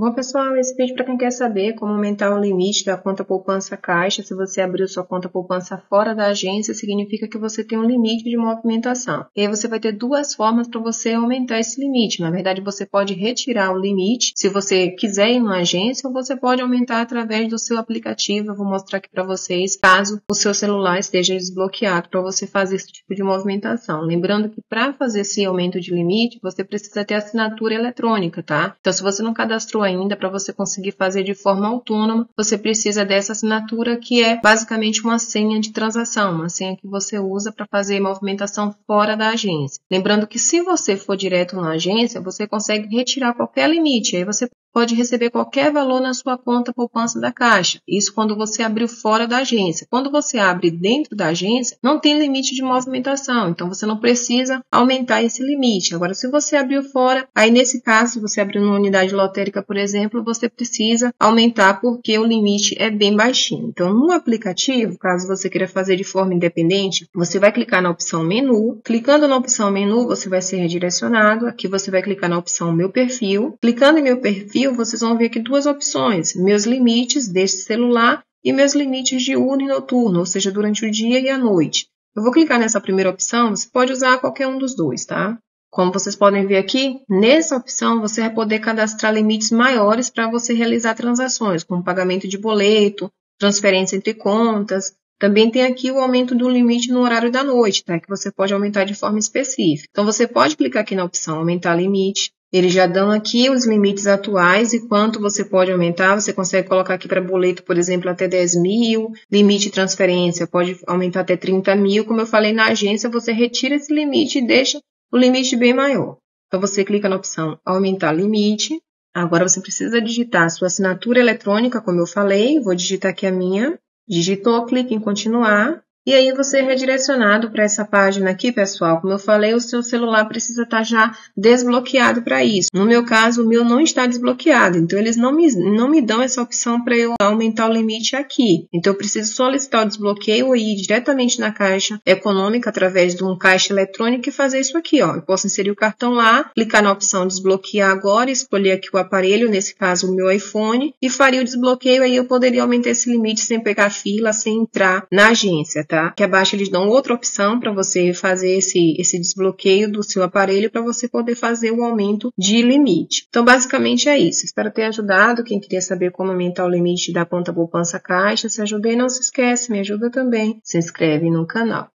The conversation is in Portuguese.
Bom, pessoal, esse vídeo para quem quer saber como aumentar o limite da conta poupança caixa. Se você abriu sua conta poupança fora da agência, significa que você tem um limite de movimentação. E aí você vai ter duas formas para você aumentar esse limite. Na verdade, você pode retirar o limite se você quiser ir numa agência, ou você pode aumentar através do seu aplicativo. Eu vou mostrar aqui para vocês, caso o seu celular esteja desbloqueado, para você fazer esse tipo de movimentação. Lembrando que para fazer esse aumento de limite, você precisa ter assinatura eletrônica, tá? Então, se você não cadastrou ainda para você conseguir fazer de forma autônoma, você precisa dessa assinatura que é basicamente uma senha de transação, uma senha que você usa para fazer movimentação fora da agência. Lembrando que se você for direto na agência, você consegue retirar qualquer limite, aí você pode receber qualquer valor na sua conta poupança da Caixa. Isso quando você abriu fora da agência. Quando você abre dentro da agência, não tem limite de movimentação, então você não precisa aumentar esse limite. Agora, se você abriu fora, aí nesse caso, se você abriu numa unidade lotérica, por exemplo, você precisa aumentar porque o limite é bem baixinho. Então, no aplicativo, caso você queira fazer de forma independente, você vai clicar na opção menu. Clicando na opção menu, você vai ser redirecionado. Aqui você vai clicar na opção meu perfil. Clicando em meu perfil, perfil, vocês vão ver aqui duas opções: meus limites deste celular e meus limites diurno e noturno, ou seja, durante o dia e a noite. Eu vou clicar nessa primeira opção, você pode usar qualquer um dos dois, tá? Como vocês podem ver aqui, nessa opção você vai poder cadastrar limites maiores para você realizar transações, como pagamento de boleto, transferência entre contas. Também tem aqui o aumento do limite no horário da noite, tá? Que você pode aumentar de forma específica. Então você pode clicar aqui na opção aumentar limite, eles já dão aqui os limites atuais e quanto você pode aumentar. Você consegue colocar aqui para boleto, por exemplo, até 10 mil. Limite de transferência pode aumentar até 30 mil. Como eu falei na agência, você retira esse limite e deixa o limite bem maior. Então você clica na opção aumentar limite. Agora você precisa digitar a sua assinatura eletrônica, como eu falei. Vou digitar aqui a minha. Digitou, clique em continuar. E aí você é redirecionado para essa página aqui, pessoal. Como eu falei, o seu celular precisa estar tá já desbloqueado para isso. No meu caso, o meu não está desbloqueado, então eles não me, não me dão essa opção para eu aumentar o limite aqui. Então eu preciso solicitar o desbloqueio ou ir diretamente na caixa econômica através de um caixa eletrônico e fazer isso aqui, ó. Eu posso inserir o cartão lá, clicar na opção desbloquear agora, escolher aqui o aparelho, nesse caso o meu iPhone, e faria o desbloqueio aí eu poderia aumentar esse limite sem pegar fila, sem entrar na agência, tá? Tá? Que abaixo eles dão outra opção para você fazer esse, esse desbloqueio do seu aparelho para você poder fazer o aumento de limite. Então, basicamente é isso. Espero ter ajudado. Quem queria saber como aumentar o limite da conta poupança caixa, se ajudei, não se esquece, me ajuda também. Se inscreve no canal.